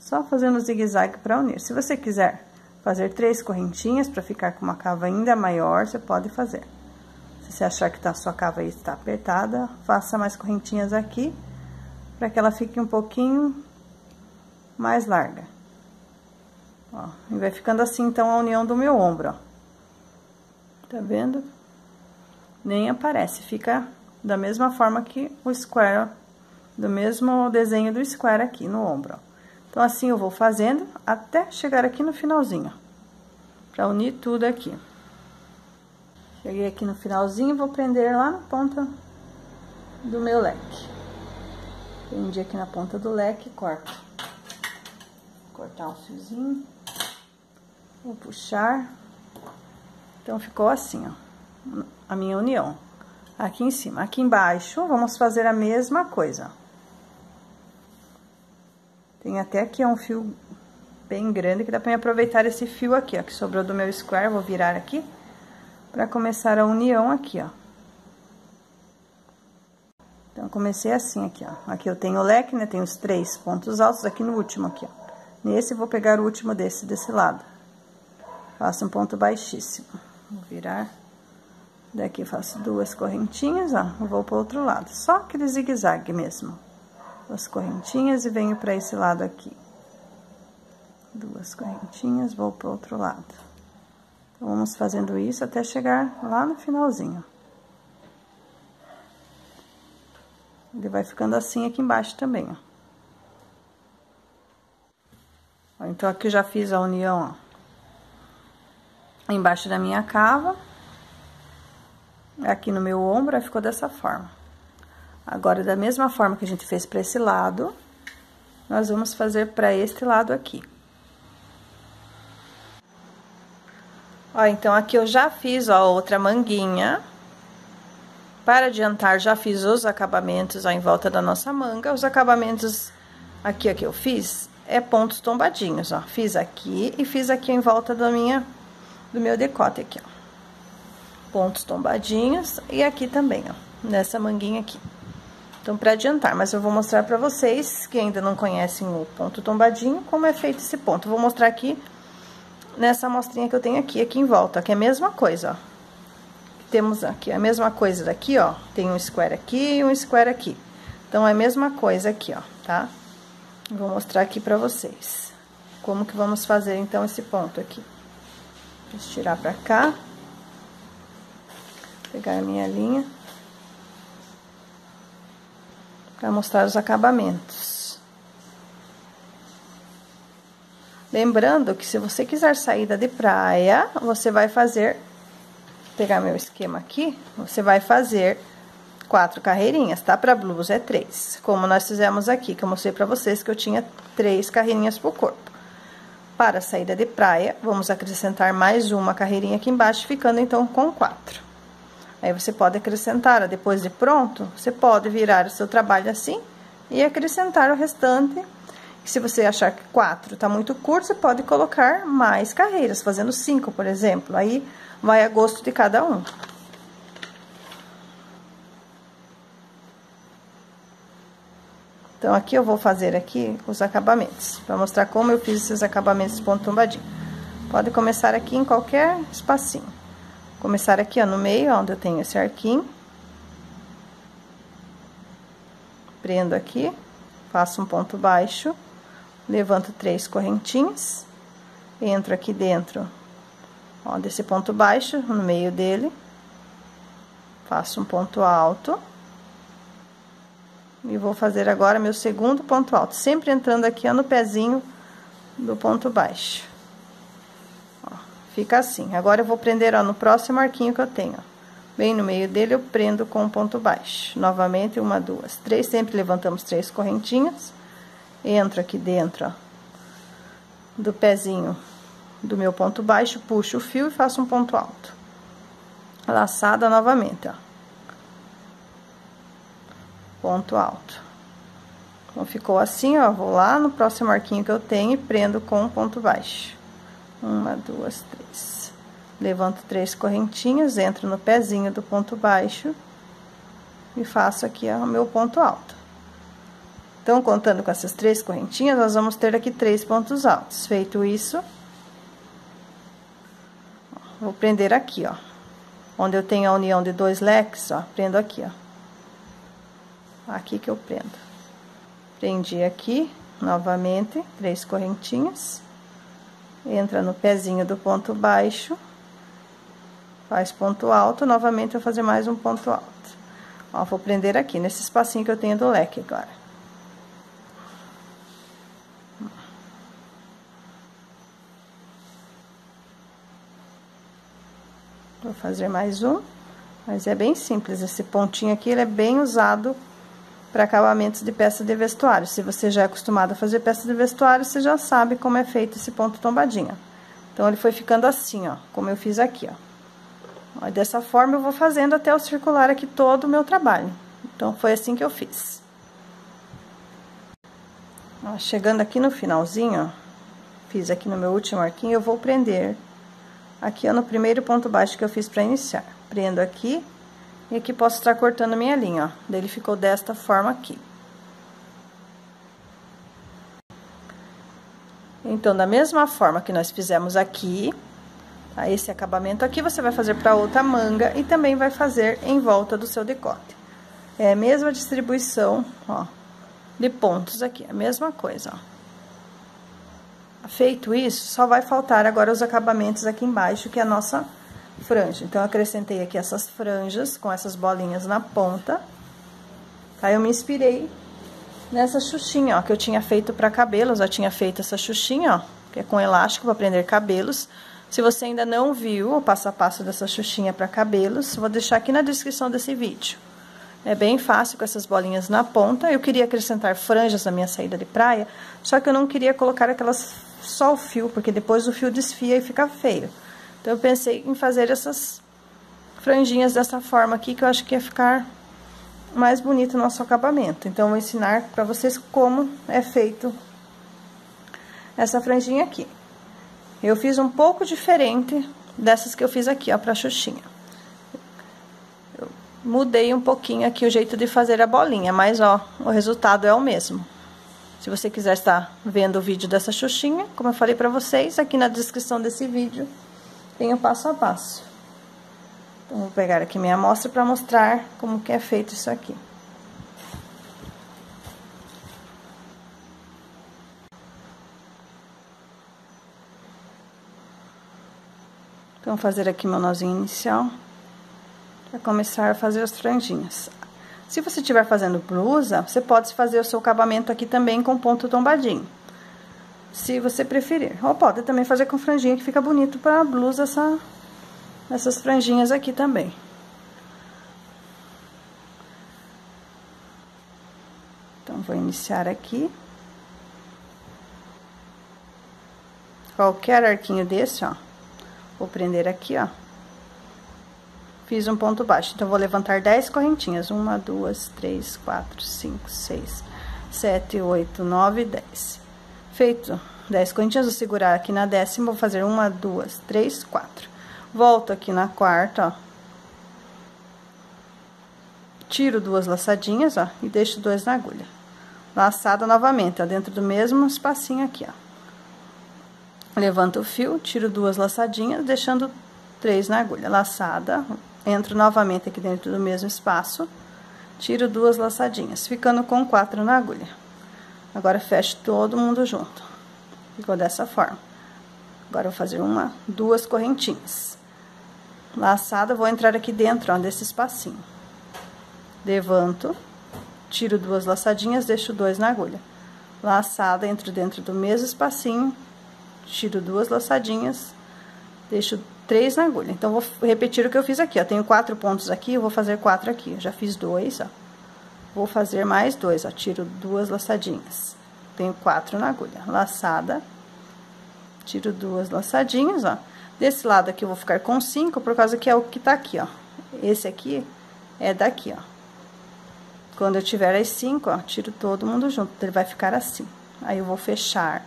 Só fazendo zigue-zague pra unir. Se você quiser fazer três correntinhas pra ficar com uma cava ainda maior, você pode fazer. Se você achar que tá, sua cava aí está apertada, faça mais correntinhas aqui para que ela fique um pouquinho mais larga. Ó, e vai ficando assim, então, a união do meu ombro, ó. Tá vendo? Nem aparece, fica da mesma forma que o square, do mesmo desenho do square aqui no ombro. Então, assim eu vou fazendo até chegar aqui no finalzinho, ó, pra unir tudo aqui. Cheguei aqui no finalzinho, vou prender lá na ponta do meu leque. Prendi aqui na ponta do leque e corto. Vou cortar um fiozinho. Vou puxar. Então, ficou assim, ó, a minha união. Aqui em cima. Aqui embaixo, vamos fazer a mesma coisa. Tem até aqui um fio bem grande, que dá pra me aproveitar esse fio aqui, ó, que sobrou do meu square, vou virar aqui, pra começar a união aqui, ó. Então, comecei assim aqui, ó. Aqui eu tenho o leque, né, tem os três pontos altos, aqui no último aqui, ó. Nesse, vou pegar o último desse, desse lado. Faço um ponto baixíssimo. Vou virar. Daqui faço duas correntinhas, ó, vou pro outro lado. Só aquele zigue-zague mesmo. Duas correntinhas e venho para esse lado aqui. Duas correntinhas, vou pro outro lado. Então, vamos fazendo isso até chegar lá no finalzinho. Ele vai ficando assim aqui embaixo também, ó. Então, aqui já fiz a união, ó. Embaixo da minha cava aqui no meu ombro, ficou dessa forma. Agora, da mesma forma que a gente fez para esse lado, nós vamos fazer para este lado aqui. Ó, então, aqui eu já fiz, ó, outra manguinha. Para adiantar, já fiz os acabamentos, ó, em volta da nossa manga. Os acabamentos aqui, ó, que eu fiz, é pontos tombadinhos, ó. Fiz aqui e fiz aqui em volta da minha, do meu decote aqui, ó pontos tombadinhos e aqui também, ó, nessa manguinha aqui. Então, para adiantar, mas eu vou mostrar para vocês que ainda não conhecem o ponto tombadinho, como é feito esse ponto. Vou mostrar aqui nessa amostrinha que eu tenho aqui, aqui em volta, que é a mesma coisa, ó. Temos aqui a mesma coisa daqui, ó, tem um square aqui e um square aqui. Então, é a mesma coisa aqui, ó, tá? Vou mostrar aqui pra vocês como que vamos fazer, então, esse ponto aqui. Vou tirar pra cá pegar a minha linha para mostrar os acabamentos. Lembrando que se você quiser saída de praia, você vai fazer, pegar meu esquema aqui, você vai fazer quatro carreirinhas, tá? Para blusa é três, como nós fizemos aqui, que eu mostrei para vocês que eu tinha três carreirinhas pro corpo. Para saída de praia, vamos acrescentar mais uma carreirinha aqui embaixo, ficando então com quatro. Aí você pode acrescentar, depois de pronto, você pode virar o seu trabalho assim e acrescentar o restante. Se você achar que quatro está muito curto, você pode colocar mais carreiras, fazendo cinco, por exemplo. Aí vai a gosto de cada um. Então, aqui eu vou fazer aqui os acabamentos, para mostrar como eu fiz esses acabamentos ponto tombadinho. Pode começar aqui em qualquer espacinho. Começar aqui, ó, no meio, onde eu tenho esse arquinho. Prendo aqui, faço um ponto baixo, levanto três correntinhas, entro aqui dentro, ó, desse ponto baixo, no meio dele, faço um ponto alto. E vou fazer agora meu segundo ponto alto, sempre entrando aqui, ó, no pezinho do ponto baixo. Fica assim. Agora, eu vou prender, ó, no próximo arquinho que eu tenho. Bem no meio dele, eu prendo com um ponto baixo. Novamente, uma, duas, três. Sempre levantamos três correntinhas. Entro aqui dentro, ó, do pezinho do meu ponto baixo, puxo o fio e faço um ponto alto. Laçada novamente, ó. Ponto alto. Então, ficou assim, ó. Vou lá no próximo arquinho que eu tenho e prendo com um ponto baixo. Uma, duas, três. Levanto três correntinhas, entro no pezinho do ponto baixo e faço aqui o meu ponto alto. Então, contando com essas três correntinhas, nós vamos ter aqui três pontos altos. Feito isso, vou prender aqui, ó. Onde eu tenho a união de dois leques, ó, prendo aqui, ó. Aqui que eu prendo. Prendi aqui, novamente, três correntinhas entra no pezinho do ponto baixo, faz ponto alto, novamente vou fazer mais um ponto alto. Ó, vou prender aqui, nesse espacinho que eu tenho do leque agora. Vou fazer mais um, mas é bem simples, esse pontinho aqui, ele é bem usado para acabamentos de peça de vestuário. Se você já é acostumado a fazer peça de vestuário, você já sabe como é feito esse ponto tombadinha. Então, ele foi ficando assim, ó, como eu fiz aqui, ó. ó dessa forma, eu vou fazendo até eu circular aqui todo o meu trabalho. Então, foi assim que eu fiz. Ó, chegando aqui no finalzinho, ó, fiz aqui no meu último arquinho, eu vou prender aqui, ó, no primeiro ponto baixo que eu fiz para iniciar. Prendo aqui e aqui posso estar cortando minha linha, ó. Daí ele ficou desta forma aqui. Então, da mesma forma que nós fizemos aqui, tá? esse acabamento aqui, você vai fazer para outra manga e também vai fazer em volta do seu decote. É a mesma distribuição, ó, de pontos aqui, a mesma coisa, ó. Feito isso, só vai faltar agora os acabamentos aqui embaixo, que é a nossa franja. Então, eu acrescentei aqui essas franjas com essas bolinhas na ponta. Aí, eu me inspirei nessa xuxinha, ó, que eu tinha feito para cabelos. Eu tinha feito essa xuxinha, ó, que é com elástico para prender cabelos. Se você ainda não viu o passo a passo dessa xuxinha para cabelos, vou deixar aqui na descrição desse vídeo. É bem fácil com essas bolinhas na ponta. Eu queria acrescentar franjas na minha saída de praia, só que eu não queria colocar aquelas só o fio, porque depois o fio desfia e fica feio. Então, eu pensei em fazer essas franjinhas dessa forma aqui, que eu acho que ia ficar mais bonito o nosso acabamento. Então, eu vou ensinar pra vocês como é feito essa franjinha aqui. Eu fiz um pouco diferente dessas que eu fiz aqui, ó, pra Xuxinha. Eu mudei um pouquinho aqui o jeito de fazer a bolinha, mas, ó, o resultado é o mesmo. Se você quiser estar vendo o vídeo dessa Xuxinha, como eu falei pra vocês, aqui na descrição desse vídeo tem o passo a passo. Então, vou pegar aqui minha amostra para mostrar como que é feito isso aqui. Então, fazer aqui meu nozinho inicial, para começar a fazer as franjinhas. Se você estiver fazendo blusa, você pode fazer o seu acabamento aqui também com ponto tombadinho se você preferir. Ou pode também fazer com franjinha, que fica bonito para blusa essa, essas franjinhas aqui também. Então, vou iniciar aqui. Qualquer arquinho desse, ó, vou prender aqui, ó. Fiz um ponto baixo, então, vou levantar 10 correntinhas. Uma, duas, três, quatro, cinco, seis, sete, oito, nove, dez. Feito 10 correntinhas, vou segurar aqui na décima, vou fazer uma, duas, três, quatro. Volto aqui na quarta, ó. Tiro duas laçadinhas, ó, e deixo dois na agulha. Laçada novamente, ó, dentro do mesmo espacinho aqui, ó. Levanto o fio, tiro duas laçadinhas, deixando três na agulha. Laçada, entro novamente aqui dentro do mesmo espaço, tiro duas laçadinhas, ficando com quatro na agulha. Agora, fecho todo mundo junto. Ficou dessa forma. Agora, vou fazer uma, duas correntinhas. Laçada, vou entrar aqui dentro, ó, desse espacinho. Levanto, tiro duas laçadinhas, deixo dois na agulha. Laçada, entro dentro do mesmo espacinho, tiro duas laçadinhas, deixo três na agulha. Então, vou repetir o que eu fiz aqui, ó. Tenho quatro pontos aqui, eu vou fazer quatro aqui. Eu já fiz dois, ó. Vou fazer mais dois, ó, tiro duas laçadinhas. Tenho quatro na agulha. Laçada, tiro duas laçadinhas, ó. Desse lado aqui eu vou ficar com cinco, por causa que é o que tá aqui, ó. Esse aqui é daqui, ó. Quando eu tiver as cinco, ó, tiro todo mundo junto, ele vai ficar assim. Aí, eu vou fechar.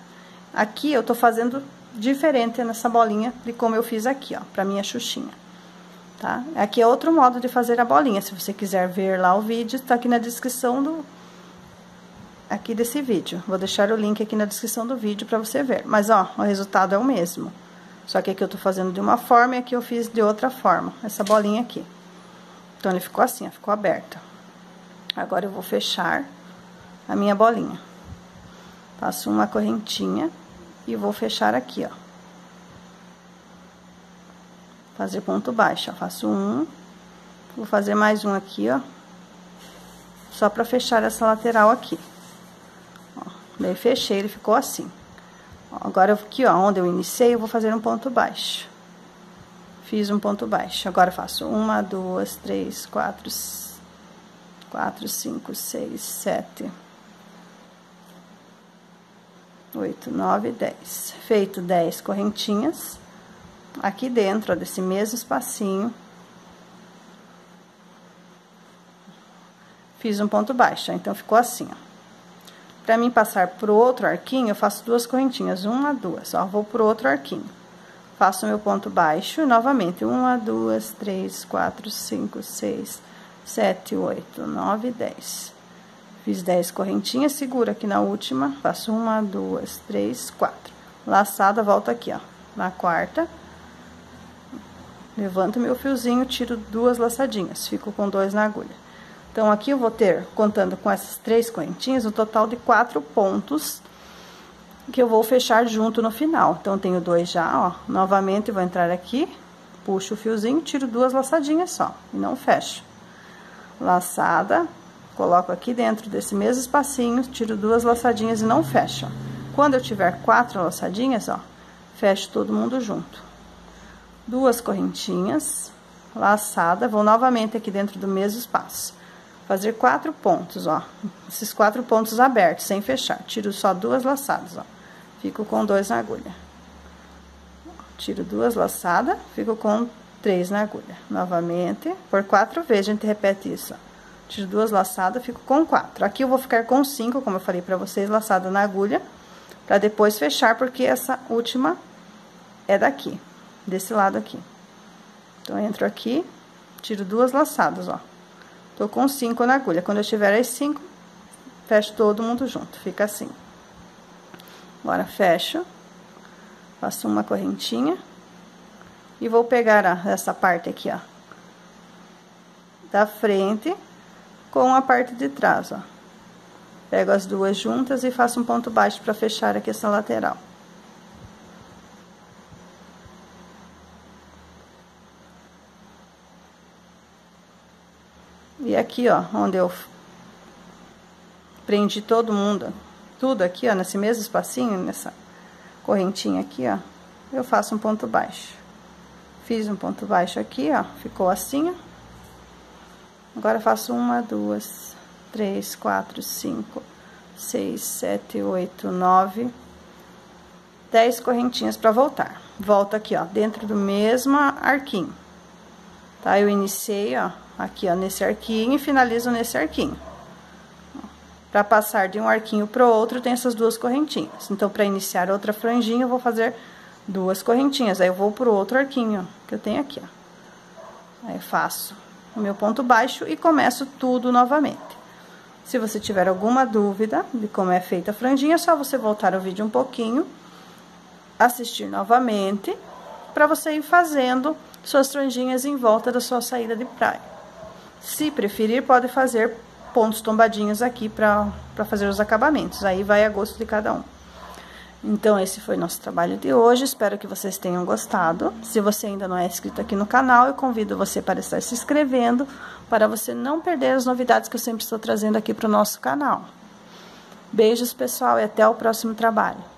Aqui, eu tô fazendo diferente nessa bolinha de como eu fiz aqui, ó, pra minha xuxinha tá? Aqui é outro modo de fazer a bolinha, se você quiser ver lá o vídeo, tá aqui na descrição do... Aqui desse vídeo. Vou deixar o link aqui na descrição do vídeo pra você ver. Mas, ó, o resultado é o mesmo. Só que aqui eu tô fazendo de uma forma e aqui eu fiz de outra forma, essa bolinha aqui. Então, ele ficou assim, ó, ficou aberta. Agora, eu vou fechar a minha bolinha. Passo uma correntinha e vou fechar aqui, ó fazer ponto baixo, ó. Faço um, vou fazer mais um aqui, ó. Só pra fechar essa lateral aqui. Ó, daí fechei, ele ficou assim. Ó, agora, aqui, ó, onde eu iniciei, eu vou fazer um ponto baixo. Fiz um ponto baixo. Agora, faço uma, duas, três, quatro, quatro, cinco, seis, sete, oito, nove, dez. Feito dez correntinhas, aqui dentro, ó, desse mesmo espacinho, fiz um ponto baixo, então ficou assim, ó. Pra mim passar pro outro arquinho, eu faço duas correntinhas, uma, duas, ó, vou pro outro arquinho. Faço meu ponto baixo novamente, uma, duas, três, quatro, cinco, seis, sete, oito, nove, dez. Fiz dez correntinhas, segura aqui na última, faço uma, duas, três, quatro. Laçada, volta aqui, ó, na quarta. Levanto meu fiozinho, tiro duas laçadinhas, fico com dois na agulha. Então, aqui eu vou ter, contando com essas três correntinhas, um total de quatro pontos que eu vou fechar junto no final. Então, tenho dois já, ó. Novamente, vou entrar aqui, puxo o fiozinho, tiro duas laçadinhas só, e não fecho laçada, coloco aqui dentro desse mesmo espacinho, tiro duas laçadinhas e não fecho. Quando eu tiver quatro laçadinhas, ó, fecho todo mundo junto. Duas correntinhas, laçada, vou novamente aqui dentro do mesmo espaço. Fazer quatro pontos, ó, esses quatro pontos abertos, sem fechar. Tiro só duas laçadas, ó. Fico com dois na agulha. Tiro duas laçadas, fico com três na agulha. Novamente, por quatro vezes, a gente repete isso. Tiro duas laçadas, fico com quatro. Aqui eu vou ficar com cinco, como eu falei pra vocês, laçada na agulha, pra depois fechar, porque essa última é daqui, desse lado aqui. Então, entro aqui, tiro duas laçadas, ó. Tô com cinco na agulha. Quando eu tiver as cinco, fecho todo mundo junto, fica assim. Agora, fecho, faço uma correntinha. E vou pegar ó, essa parte aqui, ó, da frente com a parte de trás, ó. Pego as duas juntas e faço um ponto baixo para fechar aqui essa lateral. E aqui, ó, onde eu prendi todo mundo, tudo aqui, ó, nesse mesmo espacinho, nessa correntinha aqui, ó, eu faço um ponto baixo. Fiz um ponto baixo aqui, ó, ficou assim, ó. Agora, faço uma, duas, três, quatro, cinco, seis, sete, oito, nove, dez correntinhas para voltar. Volto aqui, ó, dentro do mesmo arquinho. Tá? Eu iniciei, ó, aqui, ó, nesse arquinho e finalizo nesse arquinho. Para passar de um arquinho pro outro, tem essas duas correntinhas. Então, para iniciar outra franjinha, eu vou fazer duas correntinhas. Aí eu vou pro outro arquinho, que eu tenho aqui, ó. Aí faço o meu ponto baixo e começo tudo novamente. Se você tiver alguma dúvida de como é feita a franjinha, é só você voltar o vídeo um pouquinho, assistir novamente, para você ir fazendo suas franjinhas em volta da sua saída de praia. Se preferir, pode fazer pontos tombadinhos aqui para fazer os acabamentos, aí vai a gosto de cada um. Então, esse foi nosso trabalho de hoje, espero que vocês tenham gostado. Se você ainda não é inscrito aqui no canal, eu convido você para estar se inscrevendo, para você não perder as novidades que eu sempre estou trazendo aqui para o nosso canal. Beijos, pessoal, e até o próximo trabalho.